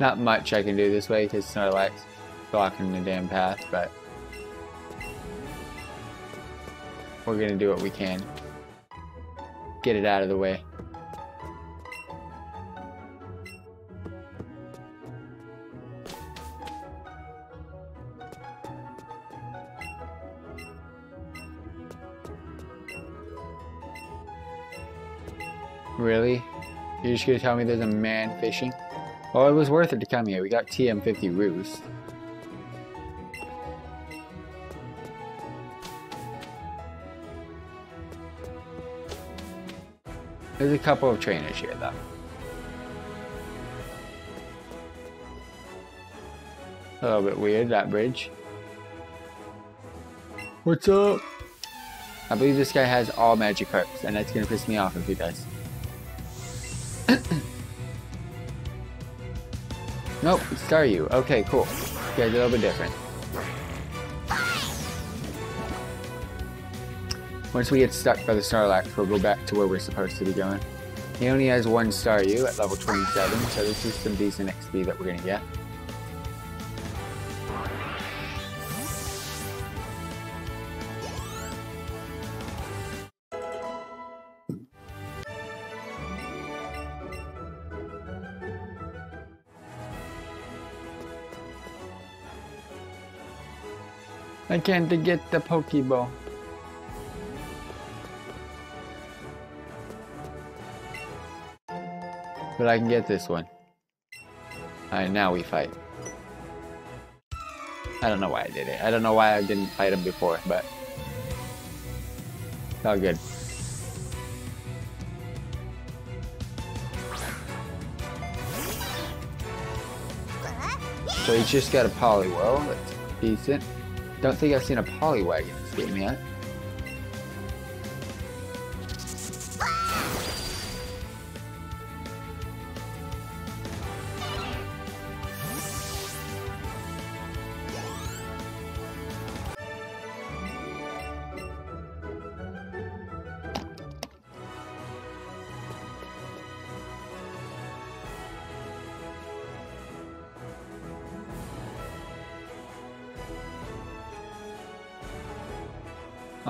Not much I can do this way because Snorlax blocking the damn path, but we're gonna do what we can. Get it out of the way. Really? You're just gonna tell me there's a man fishing? Well, it was worth it to come here. We got TM50 Roost. There's a couple of trainers here, though. A little bit weird, that bridge. What's up? I believe this guy has all Magikarps, and that's gonna piss me off if he does. Nope, Staryu. Okay, cool. Okay, a little bit different. Once we get stuck by the Snorlax, we'll go back to where we're supposed to be going. He only has one Staryu at level 27, so this is some decent XP that we're gonna get. I can't get the Pokeball. But I can get this one. Alright, now we fight. I don't know why I did it. I don't know why I didn't fight him before, but... It's all good. So he's just got a Poliwhirl, that's decent. Don't think I've seen a Poliwag in this game yet. Eh?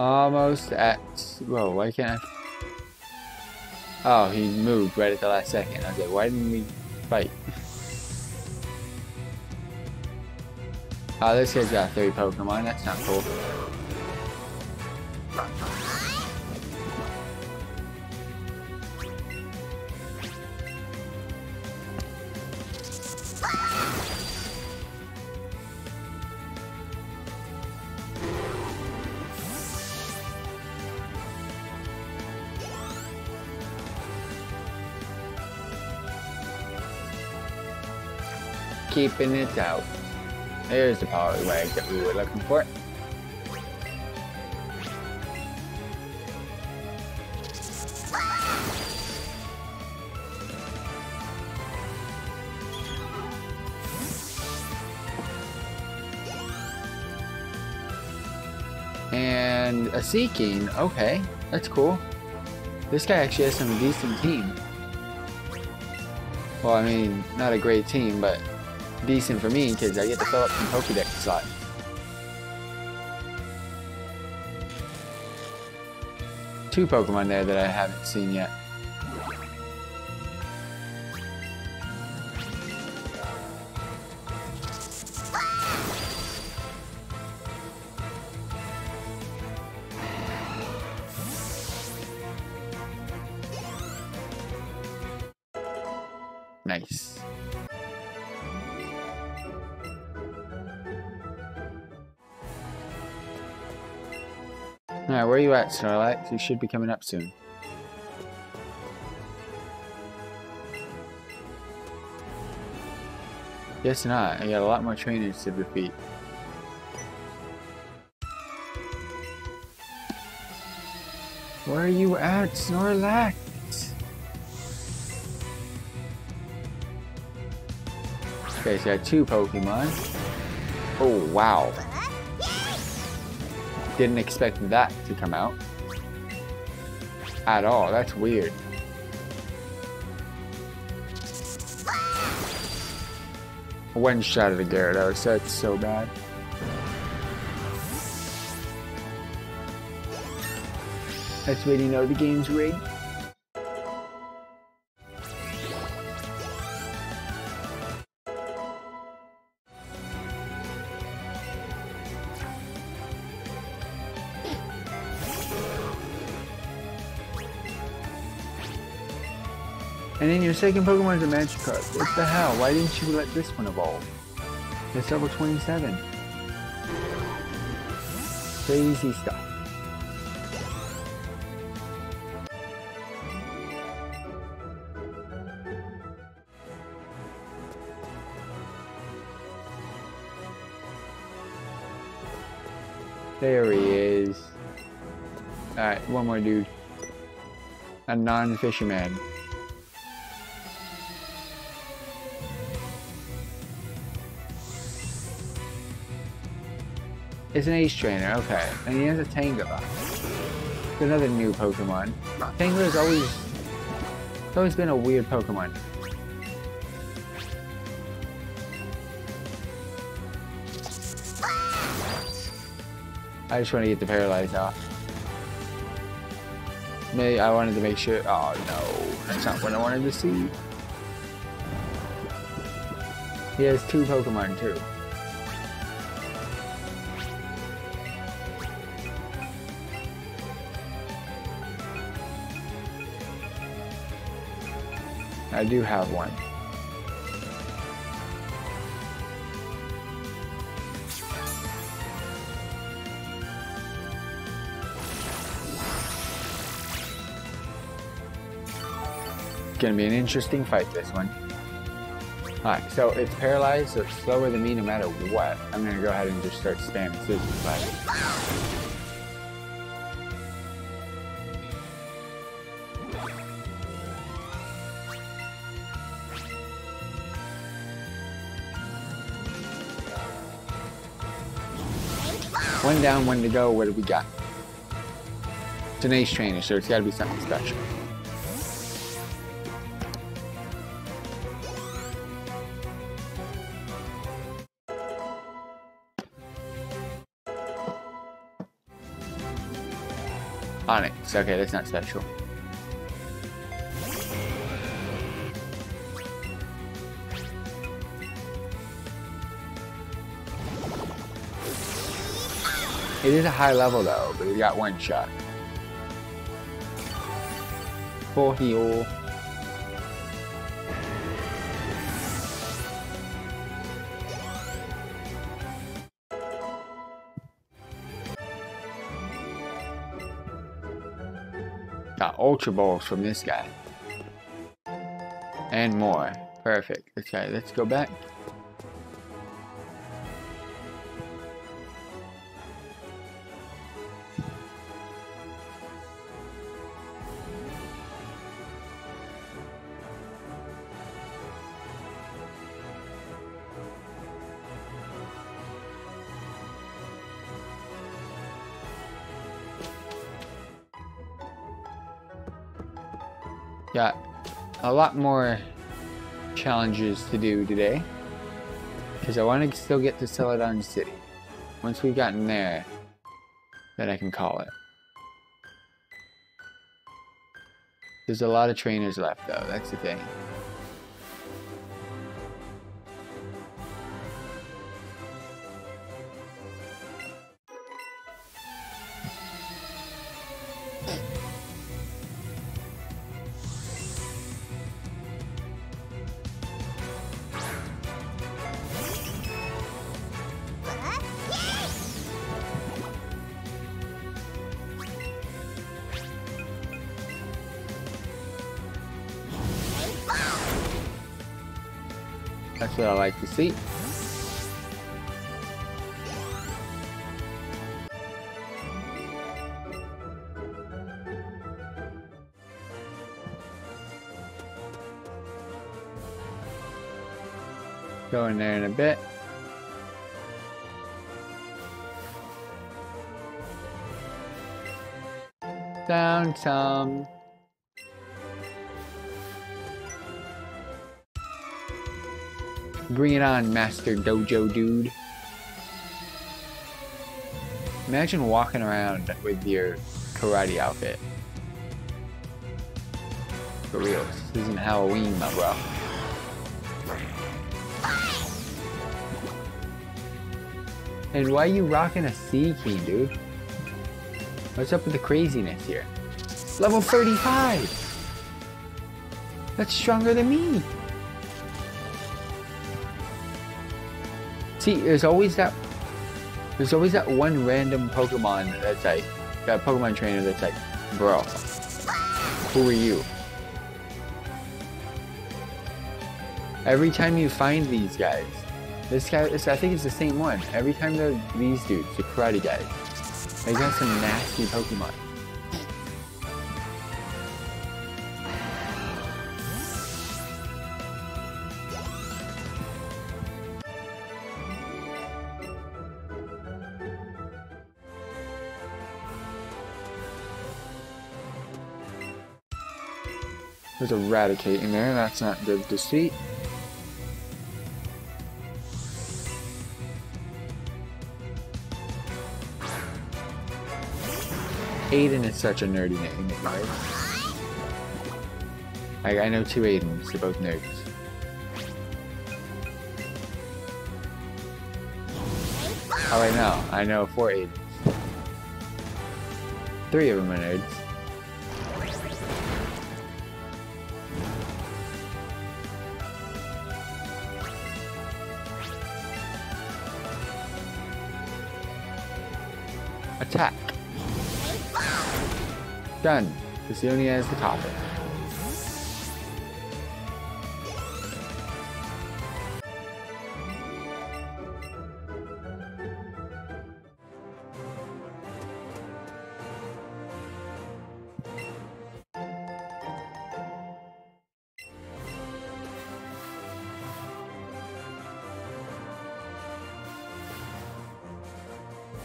Almost at... Whoa, why can't I... Oh, he moved right at the last second. Like, why didn't we fight? oh, this guy's got three Pokemon. That's not cool. Keeping it out. There's the Poliwag that we were looking for. And a Seaking, okay, that's cool. This guy actually has some decent team. Well, I mean, not a great team, but decent for me because I get to fill up some Pokedex slots. Two Pokemon there that I haven't seen yet. You Snorlax? You should be coming up soon. Guess not. I got a lot more trainers to defeat. Where are you at, Snorlax? Okay, so I got two Pokemon. Oh, wow. Didn't expect that to come out. At all. That's weird. One shot of the Gyarados, it's so bad. That's when you know the game's rigged. Your second Pokemon is a Magikarp. What the hell? Why didn't you let this one evolve? It's level 27. Crazy stuff. There he is. Alright, one more dude. A non-fisherman. It's an Ace Trainer, okay. And he has a Tangela. Another new Pokemon. Tangela's always... It's always been a weird Pokemon. I just want to get the Paralyze off. Maybe I wanted to make sure... Oh no, that's not what I wanted to see. He has two Pokemon too. I do have one. Gonna be an interesting fight this one. Alright, so it's paralyzed, so it's slower than me no matter what. I'm gonna go ahead and just start spamming Sizzly Slide. Down, one to go. What do we got? It's an ace trainer, so it's got to be something special. Onix. Okay, that's not special. It is a high level though, but he got one shot. Full heal. Got Ultra Balls from this guy. And more. Perfect. Okay, let's go back. A lot more challenges to do today. Because I want to still get to Celadon City. Once we've gotten there, then I can call it. There's a lot of trainers left though, that's the thing. See. Go in there in a bit. Down some. Bring it on, Master Dojo dude. Imagine walking around with your karate outfit. For real, this isn't Halloween, my bro. And why are you rocking a Sea Key, dude? What's up with the craziness here? Level 35! That's stronger than me! See, there's always that there's always that one random Pokemon that's like that Pokemon trainer that's like, bro, who are you? Every time you find these guys, this guy, this, I think it's the same one. Every time they're these dudes, the karate guys, they got some nasty Pokemon. There's a Raticate in there, that's not good to see. Aiden is such a nerdy name, right? I, I know two Aidens, they're both nerds. Oh, I know. I know four Aidens. Three of them are nerds. Done. Only has the topic.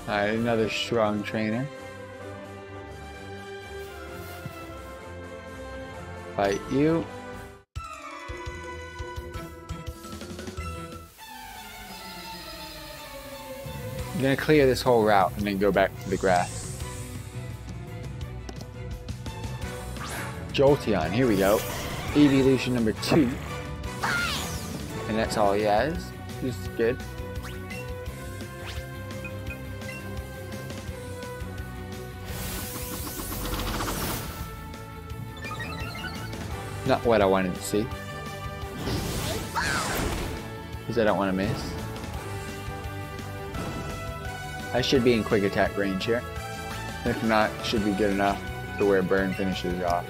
Alright, another strong trainer. Fight you. I'm gonna clear this whole route and then go back to the grass. Jolteon, here we go. Evolution number two. And that's all he has. This is good. Not what I wanted to see. Because I don't want to miss. I should be in quick attack range here. If not, should be good enough to where burn finishes off.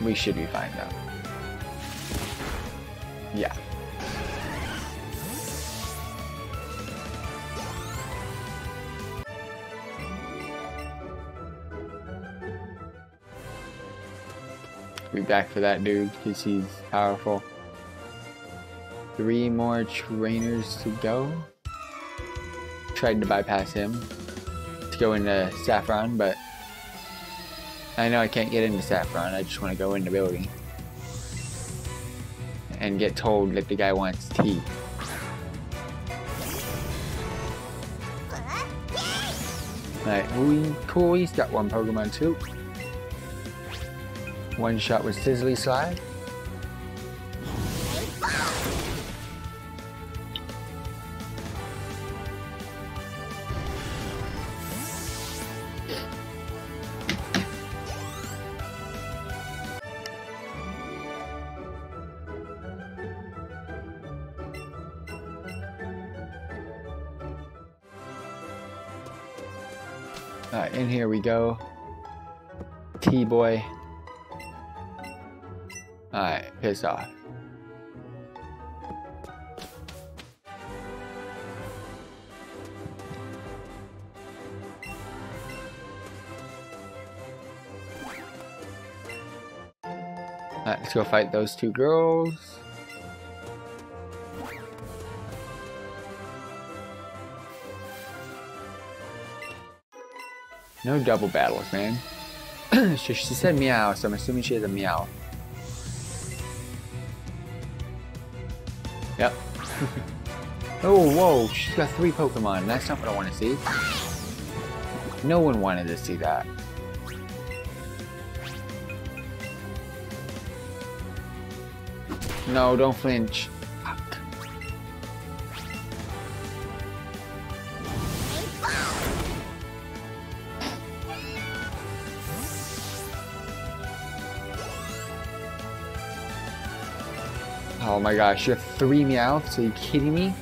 We should be fine though. Yeah. Be back for that dude because he's powerful. Three more trainers to go. Tried to bypass him to go into Saffron, but I know I can't get into Saffron. I just want to go in the building and get told that the guy wants tea. Alright, we cool, he's got one Pokemon too. One shot with Sizzly Slide. Alright, in here we go. T-Boy. Piss off. Let's go fight those two girls. No double battles, man. she, she said meow, so I'm assuming she has a meow. Oh, whoa, she's got three Pokemon. That's not what I want to see. No one wanted to see that. No, don't flinch. Oh my gosh, you have three Meowths? Are you kidding me?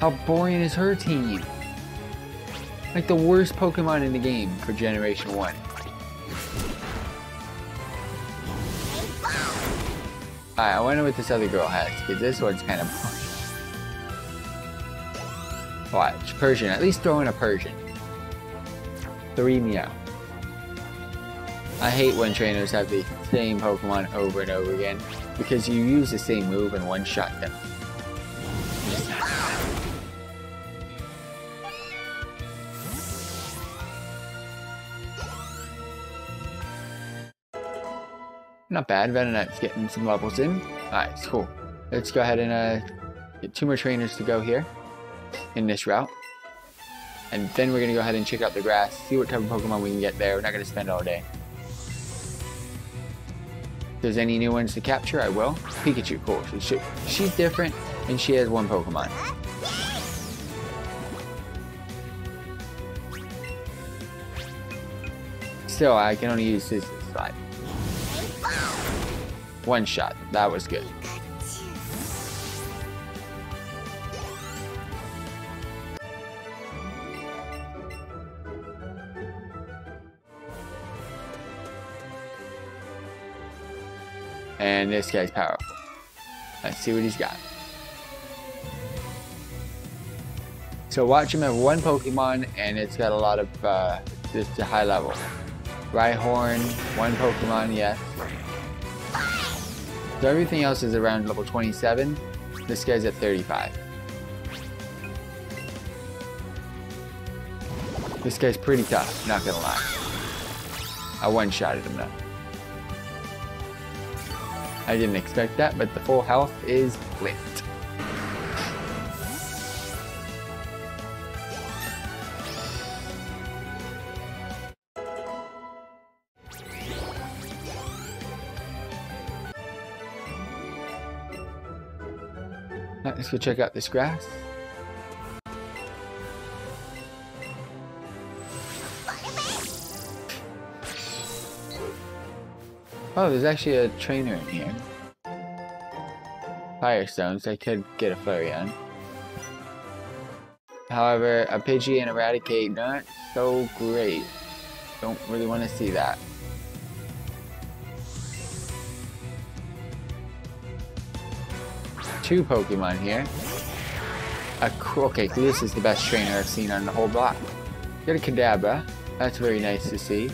How boring is her team? Like the worst Pokemon in the game for Generation 1. Alright, I wonder what this other girl has, because this one's kind of boring. Watch, Persian. At least throw in a Persian. Three Meow. I hate when trainers have the same Pokemon over and over again, because you use the same move and one-shot them. Not bad, Venonat's getting some levels in. Alright, it's cool. Let's go ahead and uh, get two more trainers to go here in this route. And then we're going to go ahead and check out the grass, see what type of Pokemon we can get there. We're not going to spend all day. If there's any new ones to capture, I will. Pikachu, cool. She, she's different, and she has one Pokemon. Still, I can only use this slide. One shot. That was good. And this guy's powerful. Let's see what he's got. So watch him have one Pokemon and it's got a lot of uh, just a high level. Rhyhorn, one Pokemon, yes. So everything else is around level 27. This guy's at 35. This guy's pretty tough, not gonna lie. I one-shotted him though. I didn't expect that, but the full health is lit. Let's go check out this grass. Oh, there's actually a trainer in here. Firestones, I could get a Flareon. However, a Pidgey and a Raticate, not so great. Don't really want to see that. Two Pokemon here. A, okay, this is the best trainer I've seen on the whole block. Got a Kadabra. That's very nice to see.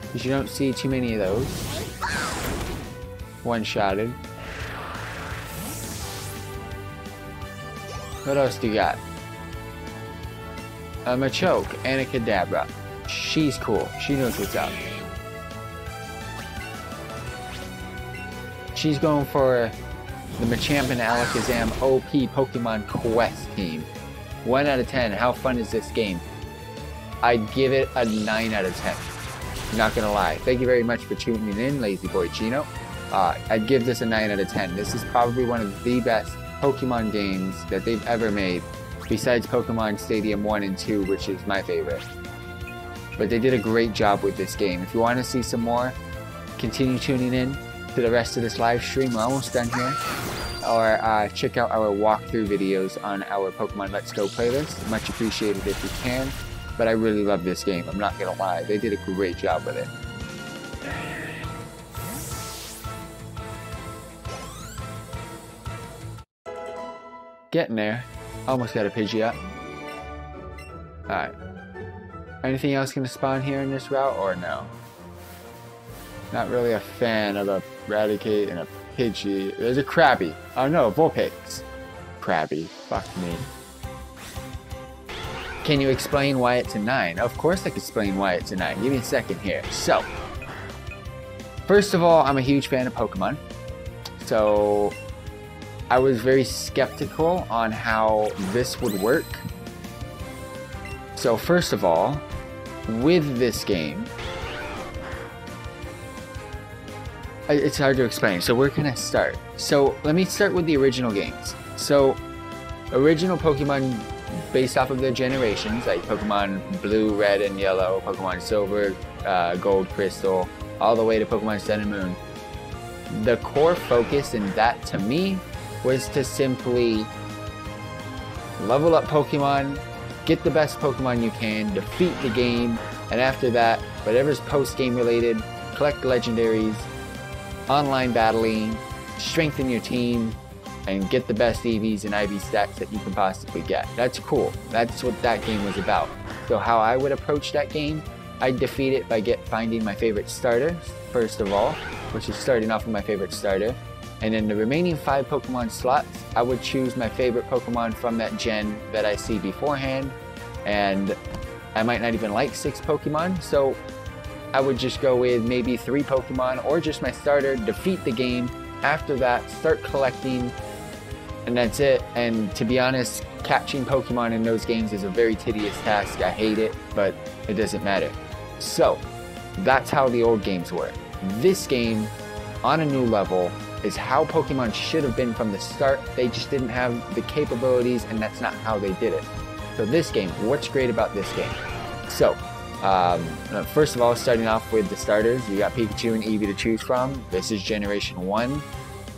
Because you don't see too many of those. One-shotted. What else do you got? Um, a Machoke and a Kadabra. She's cool. She knows what's up. She's going for the Machamp and Alakazam OP Pokemon Quest team. 1 out of 10. How fun is this game? I'd give it a 9 out of 10. Not gonna lie. Thank you very much for tuning in, Lazy Boy Chino. Uh, I'd give this a 9 out of 10. This is probably one of the best Pokemon games that they've ever made, besides Pokemon Stadium 1 and 2, which is my favorite. But they did a great job with this game. If you want to see some more, continue tuning in to the rest of this live stream. We're almost done here. Or uh, check out our walkthrough videos on our Pokemon Let's Go playlist. Much appreciated if you can. But I really love this game. I'm not gonna lie. They did a great job with it. Getting there. Almost got a Pidgey up. Alright. Anything else gonna spawn here in this route or no? Not really a fan of a Raticate and a Pidgey. There's a Krabby. Oh no, Vulpix. Krabby. Fuck me. Can you explain why it's a 9? Of course I can explain why it's a 9. Give me a second here. So, first of all, I'm a huge fan of Pokemon. So, I was very skeptical on how this would work. So first of all, with this game, it's hard to explain. So where can I start? So let me start with the original games. So original Pokemon based off of their generations, like Pokemon Blue, Red, and Yellow, Pokemon Silver, uh, Gold, Crystal, all the way to Pokemon Sun and Moon. The core focus in that to me was to simply level up Pokemon, get the best Pokemon you can, defeat the game, and after that, whatever's post-game related, collect legendaries, online battling, strengthen your team, and get the best EVs and IV stacks that you can possibly get. That's cool. That's what that game was about. So how I would approach that game, I'd defeat it by get finding my favorite starter, first of all, which is starting off with my favorite starter. And then the remaining five Pokemon slots, I would choose my favorite Pokemon from that gen that I see beforehand. And I might not even like six Pokemon, so I would just go with maybe three Pokemon or just my starter, defeat the game. After that, start collecting, and that's it. And to be honest, catching Pokemon in those games is a very tedious task. I hate it, but it doesn't matter. So, that's how the old games were. This game, on a new level, is how Pokemon should have been from the start. They just didn't have the capabilities, and that's not how they did it. So, this game, what's great about this game? So, um, first of all, starting off with the starters, you got Pikachu and Eevee to choose from. This is Generation 1.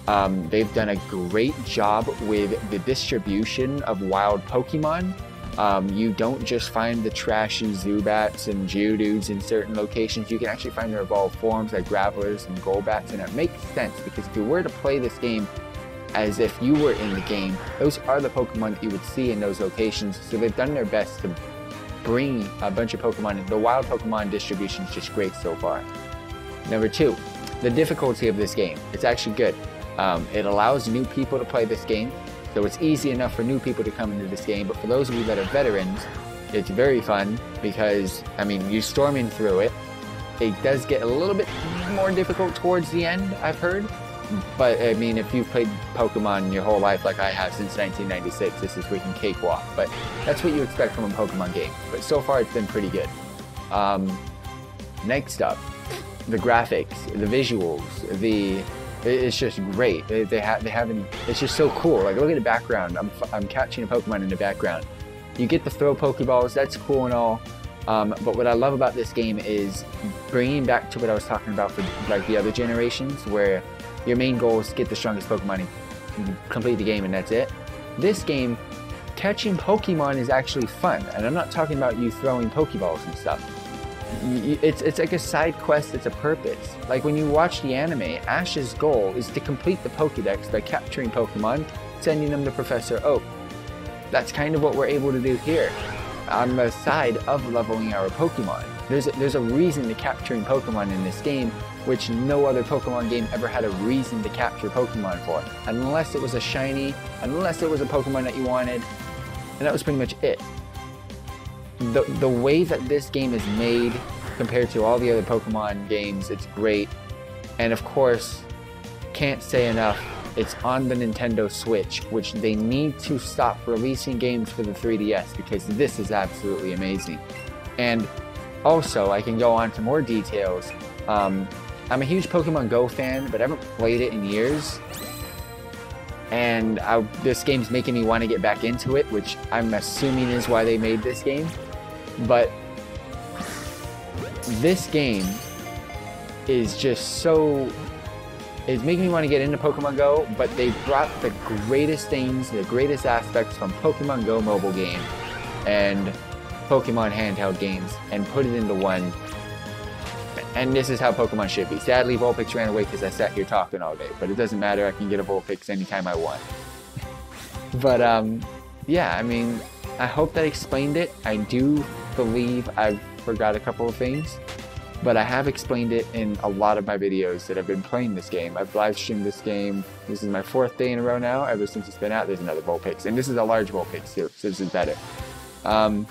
Um, they've done a great job with the distribution of wild Pokemon. Um, you don't just find the trashy Zubats and Geodudes in certain locations. You can actually find their evolved forms like Gravelers and Golbats, and it makes sense because if you were to play this game as if you were in the game, those are the Pokemon that you would see in those locations. So they've done their best to bring a bunch of Pokemon. The wild Pokemon distribution is just great so far. Number two, the difficulty of this game. It's actually good. Um, it allows new people to play this game, so it's easy enough for new people to come into this game. But for those of you that are veterans, it's very fun because, I mean, you're storming through it. It does get a little bit more difficult towards the end, I've heard. But I mean, if you've played Pokemon your whole life like I have since 1996, this is freaking cakewalk. But that's what you expect from a Pokemon game. But so far, it's been pretty good. Um, next up, the graphics, the visuals, the it's just great. They, they have they haven't. It's just so cool. Like look at the background. I'm I'm catching a Pokemon in the background. You get to throw Pokeballs. That's cool and all. Um, but what I love about this game is bringing back to what I was talking about for like the other generations, where your main goal is to get the strongest Pokemon and complete the game, and that's it. This game, catching Pokemon is actually fun, and I'm not talking about you throwing Pokeballs and stuff. It's, it's like a side quest, it's a purpose. Like when you watch the anime, Ash's goal is to complete the Pokedex by capturing Pokemon, sending them to Professor Oak. That's kind of what we're able to do here, on the side of leveling our Pokemon. There's a, there's a reason to capturing Pokemon in this game, which no other Pokemon game ever had a reason to capture Pokemon for. Unless it was a shiny, unless it was a Pokemon that you wanted, and that was pretty much it. The, the way that this game is made compared to all the other Pokemon games, it's great. And of course, can't say enough, it's on the Nintendo Switch, which they need to stop releasing games for the 3DS because this is absolutely amazing. And also, I can go on to more details. Um, I'm a huge Pokemon Go fan, but I haven't played it in years. And I, this game's making me want to get back into it, which I'm assuming is why they made this game. But this game is just so it's making me want to get into Pokemon Go, but they brought the greatest things, the greatest aspects from Pokemon Go mobile game and Pokemon handheld games and put it into one and this is how Pokemon should be. Sadly, Vulpix ran away because I sat here talking all day, but it doesn't matter. I can get a Vulpix anytime I want. but, um, yeah, I mean, I hope that explained it. I do believe I've forgot a couple of things, but I have explained it in a lot of my videos that I've been playing this game. I've live streamed this game. This is my fourth day in a row now. Ever since it's been out, there's another Vulpix. And this is a large Vulpix too, so this is better. Um,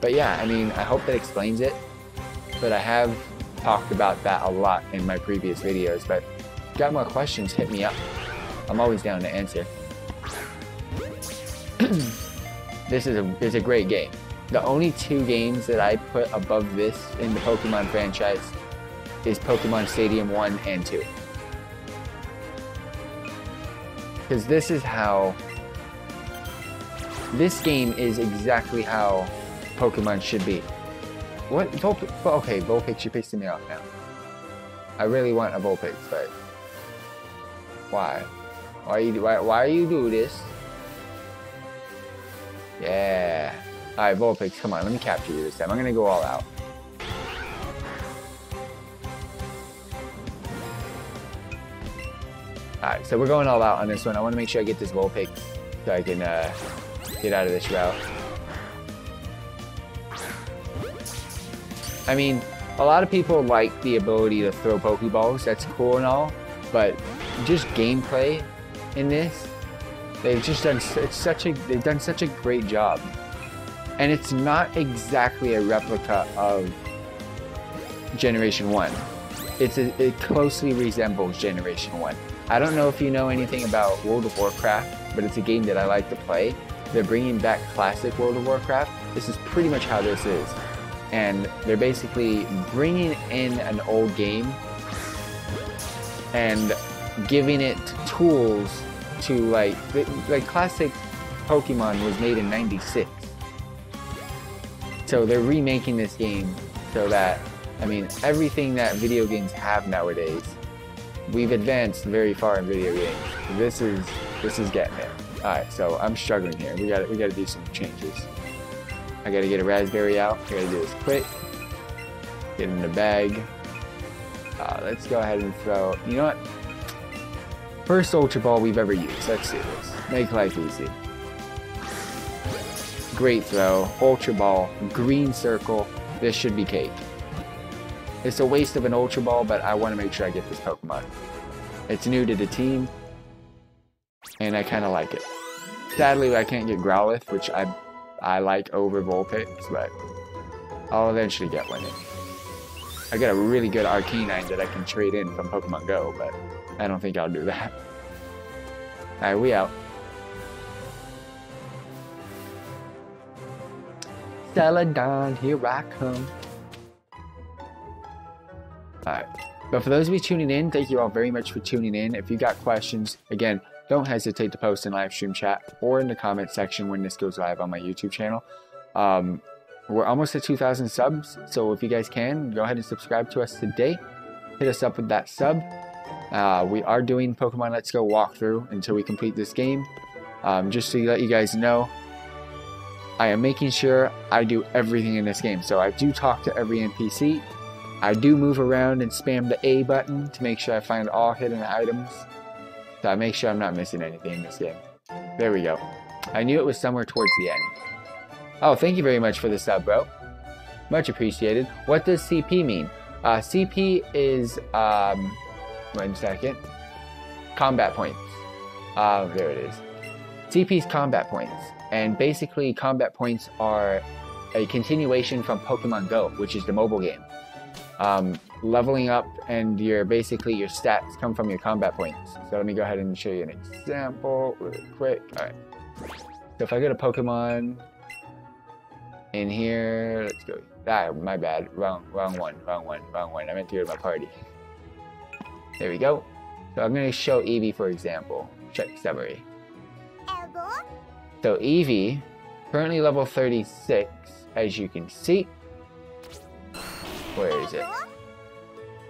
but yeah, I mean, I hope that explains it. But I have talked about that a lot in my previous videos. But got more questions, hit me up. I'm always down to answer. this is a, is a great game. The only two games that I put above this in the Pokemon franchise is Pokemon Stadium 1 and 2. Because this is how... This game is exactly how Pokemon should be. What? Vulp okay, Vulpix, you're pissing me off now. I really want a Vulpix, but... Why? Why you why why you do this? Yeah. Alright, Vulpix, come on, let me capture you this time. I'm gonna go all out. Alright, so we're going all out on this one. I want to make sure I get this Vulpix so I can uh, get out of this route. I mean, a lot of people like the ability to throw Pokeballs. That's cool and all, but just gameplay in this, they've just done it's such a they've done such a great job, and it's not exactly a replica of Generation One. It's a, it closely resembles Generation One. I don't know if you know anything about World of Warcraft, but it's a game that I like to play. They're bringing back classic World of Warcraft. This is pretty much how this is. And they're basically bringing in an old game and giving it tools to like like classic Pokemon was made in 96. So they're remaking this game so that I mean everything that video games have nowadays we've advanced very far in video games. This is this is getting it. Alright, so I'm struggling here. We gotta we gotta do some changes. I gotta get a raspberry out. I gotta do this quick. Get in the bag. Uh, let's go ahead and throw you know what? First Ultra Ball we've ever used. Let's do this. Make life easy. Great throw. Ultra Ball. Green circle. This should be cake. It's a waste of an Ultra Ball, but I want to make sure I get this Pokemon. It's new to the team, and I kind of like it. Sadly, I can't get Growlithe, which I I like over Vulpix, but I'll eventually get one. I got a really good Arcanine that I can trade in from Pokemon Go, but I don't think I'll do that. Alright, we out. Celadon, here I come. Alright. But for those of you tuning in, thank you all very much for tuning in. If you got questions, again, don't hesitate to post in live stream chat or in the comment section when this goes live on my YouTube channel. Um, we're almost at 2,000 subs, so if you guys can, go ahead and subscribe to us today. Hit us up with that sub. Uh, we are doing Pokemon Let's Go walkthrough until we complete this game. Um, just to let you guys know, I am making sure I do everything in this game. So I do talk to every NPC. I do move around and spam the A button to make sure I find all hidden items. I make sure I'm not missing anything in this game. There we go. I knew it was somewhere towards the end. Oh, thank you very much for the sub, bro. Much appreciated. What does CP mean? Uh, CP is, um, one second. Combat points. Uh, there it is. CP is combat points. And basically, combat points are a continuation from Pokemon Go, which is the mobile game. Um, leveling up and your basically your stats come from your combat points. So let me go ahead and show you an example really quick. All right. So if I go to Pokemon in here, let's go. Ah, my bad. Wrong, wrong one, wrong one, wrong one. I meant to go to my party. There we go. So I'm going to show Eevee for example. Check summary. So Eevee, currently level 36, as you can see. Where is it?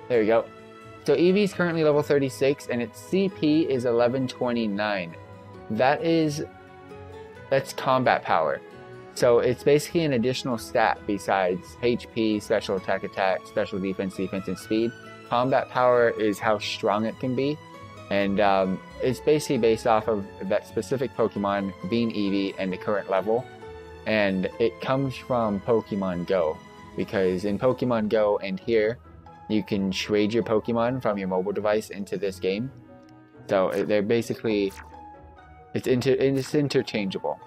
There we go. So Eevee is currently level 36 and its CP is 1129. That is, that's combat power. So it's basically an additional stat besides HP, special attack, attack, special defense, defense, and speed. Combat power is how strong it can be. And um, it's basically based off of that specific Pokemon being Eevee and the current level. And it comes from Pokemon Go because in Pokemon Go and here, you can trade your Pokemon from your mobile device into this game. So they're basically, it's, inter, it's interchangeable.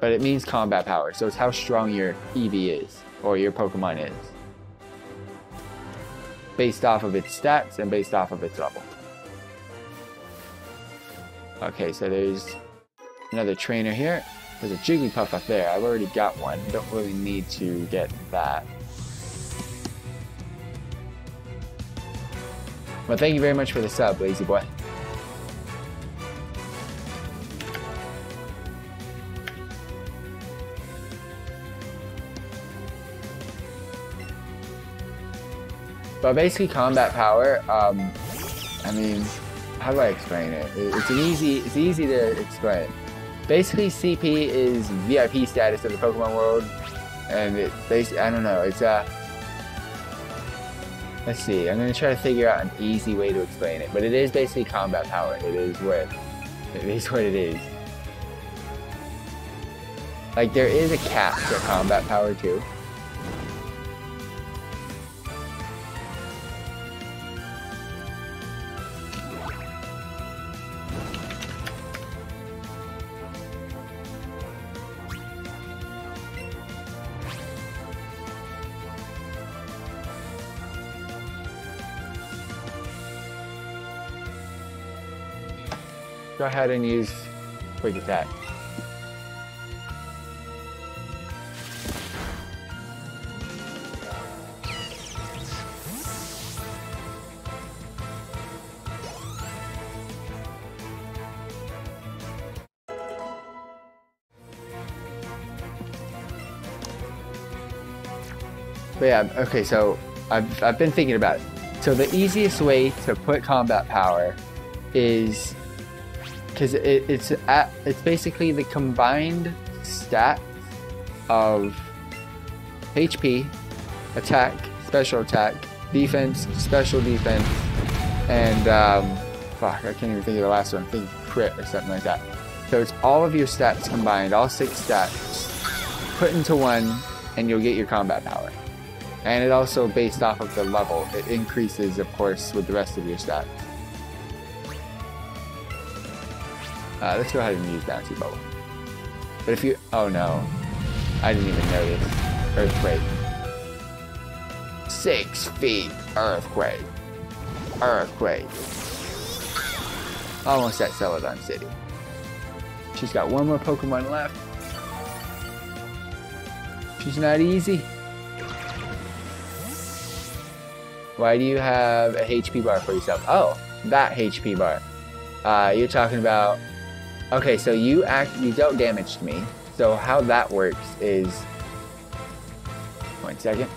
But it means combat power, so it's how strong your Eevee is, or your Pokemon is. Based off of its stats and based off of its level. Okay, so there's another trainer here. There's a Jigglypuff up there. I've already got one. Don't really need to get that. Well, thank you very much for the sub, lazy boy. But basically, combat power. Um, I mean, how do I explain it? It's an easy. It's easy to explain. Basically, CP is VIP status of the Pokemon world, and it basically I don't know. It's a. Uh, let's see. I'm gonna try to figure out an easy way to explain it, but it is basically combat power. It is what. It is what it is. Like there is a cap to combat power too. Go ahead and use quick attack. But yeah, okay, so I've, I've been thinking about it. So the easiest way to put combat power is because it, it's at it's basically the combined stats of HP, attack, special attack, defense, special defense, and um, fuck, I can't even think of the last one. I think crit or something like that. So it's all of your stats combined, all six stats, put into one, and you'll get your combat power. And it also based off of the level. It increases, of course, with the rest of your stats. Uh, let's go ahead and use Bouncy Bubble. But if you... Oh no. I didn't even notice. Earthquake. Six feet. Earthquake. Earthquake. Almost at Celadon City. She's got one more Pokemon left. She's not easy. Why do you have a HP bar for yourself? Oh, that HP bar. Uh, you're talking about Okay, so you act you dealt damage to me. So how that works is one second.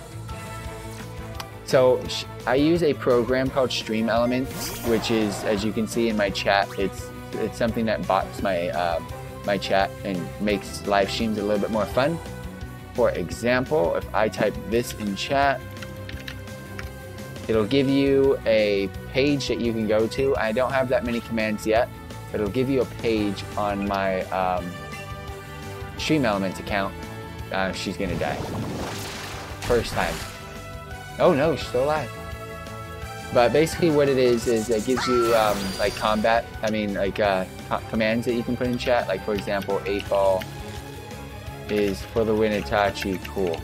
So I use a program called Stream Elements, which is, as you can see in my chat, it's it's something that bots my uh, my chat and makes live streams a little bit more fun. For example, if I type this in chat, it'll give you a page that you can go to. I don't have that many commands yet, it'll give you a page on my um, Stream Elements account. Uh, she's gonna die. First time. Oh no, she's still alive. But basically what it is, is it gives you um, like combat, I mean like uh, commands that you can put in chat. Like for example, 8 ball is for the win Itachi, cool.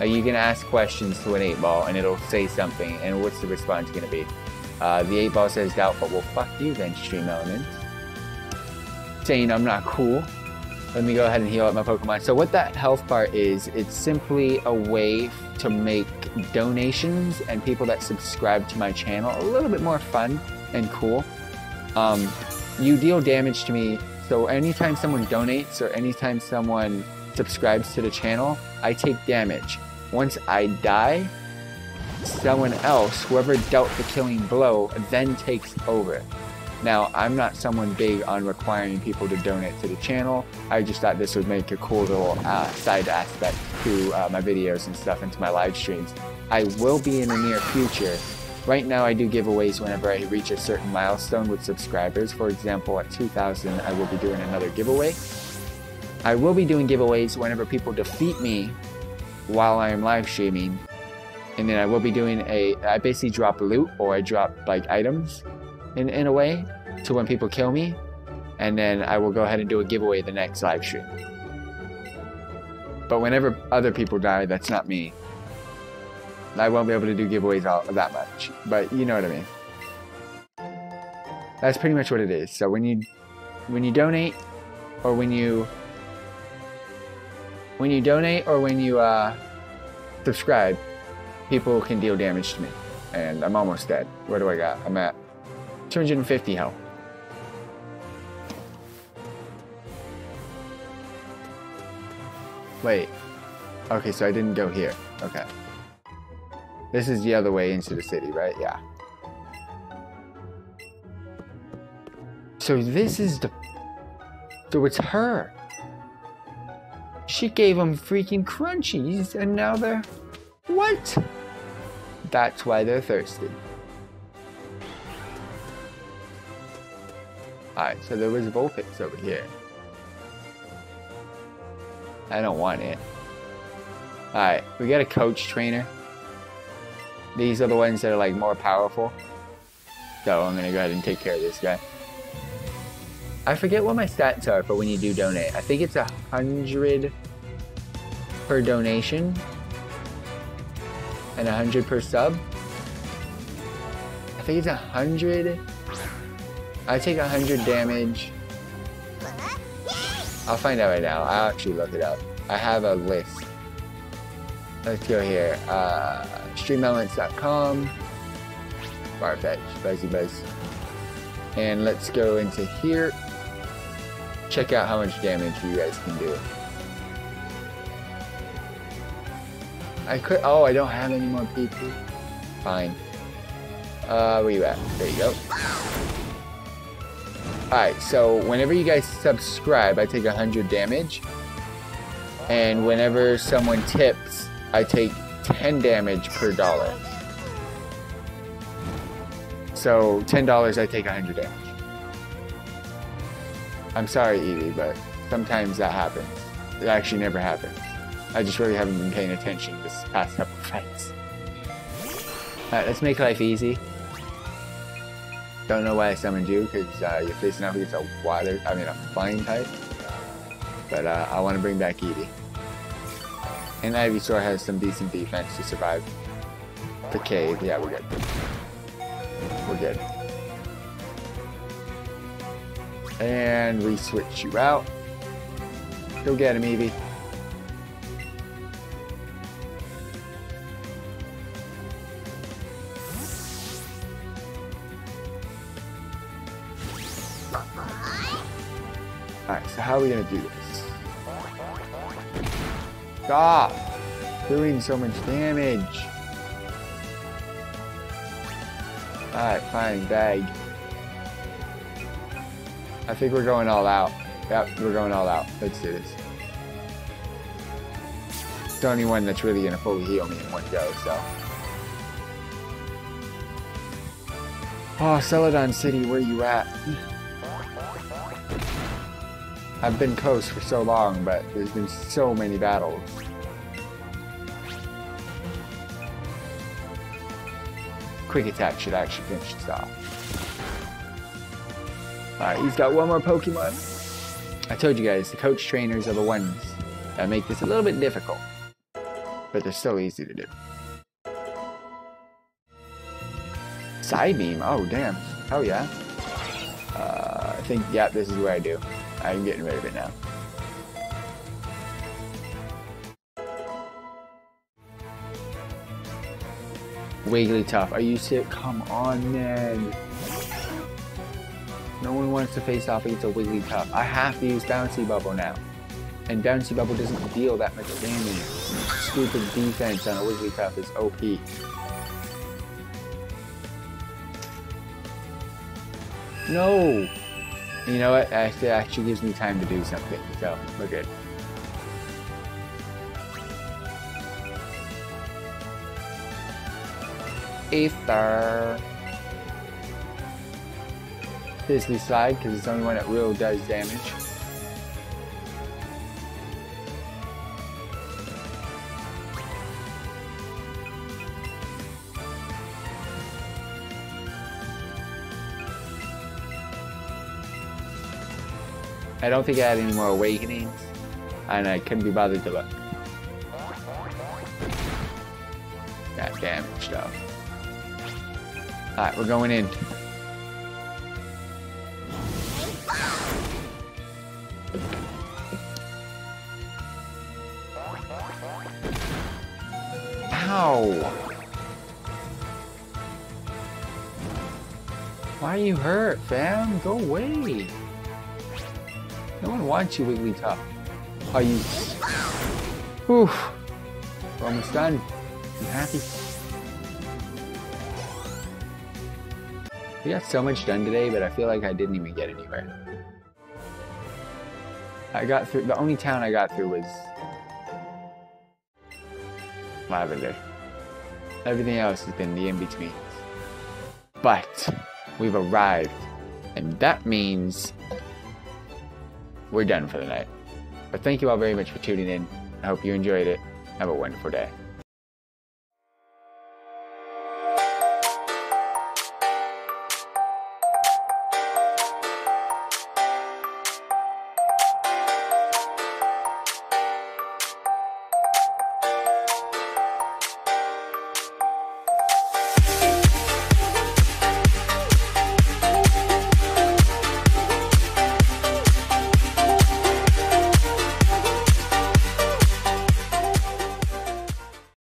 Like you can ask questions to an 8 ball and it'll say something and what's the response gonna be? Uh, the 8 ball says doubtful, well fuck you then stream elements saying I'm not cool. Let me go ahead and heal up my Pokemon. So what that health bar is, it's simply a way to make donations and people that subscribe to my channel a little bit more fun and cool. Um, you deal damage to me, so anytime someone donates or anytime someone subscribes to the channel, I take damage. Once I die, someone else, whoever dealt the killing blow, then takes over. Now, I'm not someone big on requiring people to donate to the channel. I just thought this would make a cool little uh, side aspect to uh, my videos and stuff and to my live streams. I will be in the near future. Right now, I do giveaways whenever I reach a certain milestone with subscribers. For example, at 2,000, I will be doing another giveaway. I will be doing giveaways whenever people defeat me while I am live streaming. And then I will be doing a, I basically drop loot or I drop like items in, in a way to when people kill me. And then I will go ahead and do a giveaway the next live stream. But whenever other people die, that's not me. I won't be able to do giveaways all that much. But you know what I mean. That's pretty much what it is. So when you when you donate or when you when you donate or when you uh, subscribe, people can deal damage to me. And I'm almost dead. Where do I got? I'm at 250 health. Wait. Okay, so I didn't go here. Okay. This is the other way into the city, right? Yeah. So this is the... So it's her. She gave them freaking crunchies, and now they're... What? That's why they're thirsty. Alright, so there was Vulpix over here. I don't want it. Alright, we got a coach trainer. These are the ones that are like more powerful. So I'm gonna go ahead and take care of this guy. I forget what my stats are for when you do donate. I think it's a hundred per donation and a hundred per sub. I think it's a hundred. I take a hundred damage. I'll find out right now. I'll actually look it up. I have a list. Let's go here. Uh, streamelements.com. Farfetch, Buzzy Buzz. And let's go into here. Check out how much damage you guys can do. I could. Oh, I don't have any more PP. Fine. Uh, where you at? There you go. Alright, so whenever you guys subscribe, I take 100 damage. And whenever someone tips, I take 10 damage per dollar. So $10, I take 100 damage. I'm sorry, Eevee, but sometimes that happens. It actually never happens. I just really haven't been paying attention this past couple fights. Alright, let's make life easy. Don't know why I summoned you, because uh, you're facing against a water, I mean a flying type. But uh, I want to bring back Eevee. And Ivysaur has some decent defense to survive the cave. Yeah, we're good. We're good. And we switch you out. Go get him, Eevee. We gonna do this? Stop! Doing so much damage. Alright, fine, bag. I think we're going all out. Yep, we're going all out. Let's do this. It's the only one that's really gonna fully heal me in one go, so. Oh, Celadon City, where you at? I've been close for so long, but there's been so many battles. Quick attack should actually finish this off. Alright, he's got one more Pokemon. I told you guys, the coach trainers are the ones that make this a little bit difficult. But they're so easy to do. Psybeam, oh damn. Oh yeah. Uh, I think, yeah, this is what I do. I'm getting rid of it now. Wigglytuff, are you sick? Come on, man. No one wants to face off against a Wigglytuff. I have to use Bouncy Bubble now. And Bouncy Bubble doesn't deal that much damage. Stupid defense on a Wigglytuff is OP. No! You know what? It actually gives me time to do something, so we're good. Ether. Sizzly Slide, because it's the only one that really does damage. I don't think I had any more awakenings, and I couldn't be bothered to look. Got damaged though. Alright, we're going in. Ow! Why are you hurt, fam? Go away! No one wants you, Wigglytuff. Are you... Whew. We're almost done. I'm happy. We got so much done today, but I feel like I didn't even get anywhere. I got through, the only town I got through was Lavender. Everything else has been the in-betweens. But, we've arrived. And that means we're done for the night. But thank you all very much for tuning in. I hope you enjoyed it. Have a wonderful day.